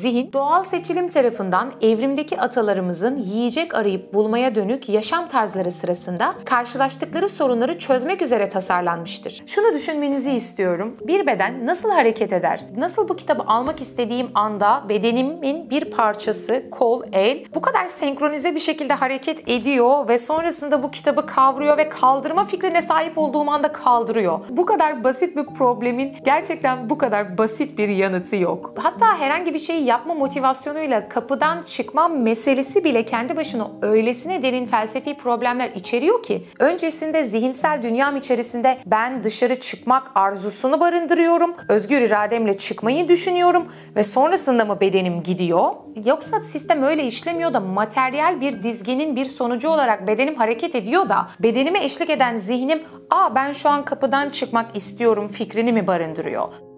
Zihin, doğal seçilim tarafından evrimdeki atalarımızın yiyecek arayıp bulmaya dönük yaşam tarzları sırasında karşılaştıkları sorunları çözmek üzere tasarlanmıştır. Şunu düşünmenizi istiyorum. Bir beden nasıl hareket eder? Nasıl bu kitabı almak istediğim anda bedenimin bir parçası, kol, el bu kadar senkronize bir şekilde hareket ediyor ve sonrasında bu kitabı kavruyor ve kaldırma fikrine sahip olduğum anda kaldırıyor. Bu kadar basit bir problemin gerçekten bu kadar basit bir yanıtı yok. Hatta herhangi bir şeyi yapma motivasyonuyla kapıdan çıkma meselesi bile kendi başına öylesine derin felsefi problemler içeriyor ki öncesinde zihinsel dünyam içerisinde ben dışarı çıkmak arzusunu barındırıyorum, özgür irademle çıkmayı düşünüyorum ve sonrasında mı bedenim gidiyor? Yoksa sistem öyle işlemiyor da materyal bir dizgenin bir sonucu olarak bedenim hareket ediyor da bedenime eşlik eden zihnim ''Aa ben şu an kapıdan çıkmak istiyorum'' fikrini mi barındırıyor?